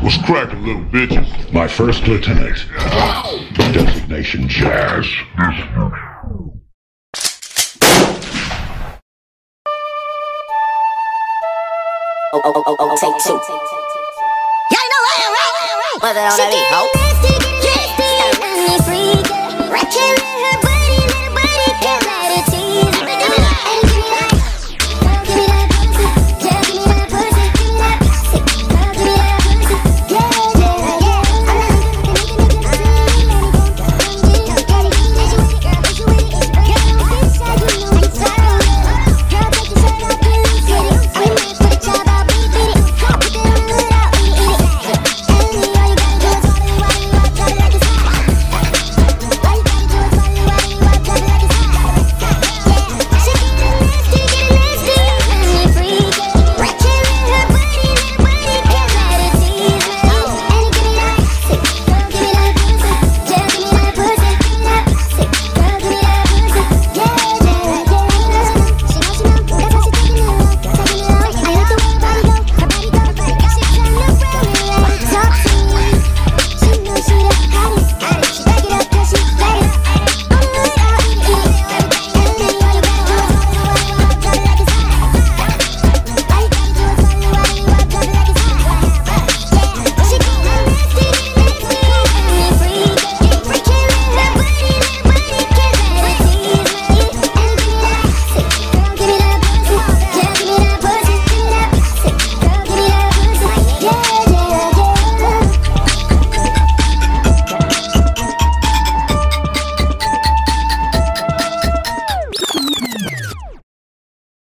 What's cracking, little bitches? My first lieutenant. Designation Jazz. Oh, oh, oh, oh, take two. Y'all know I am right. What's that on that beat,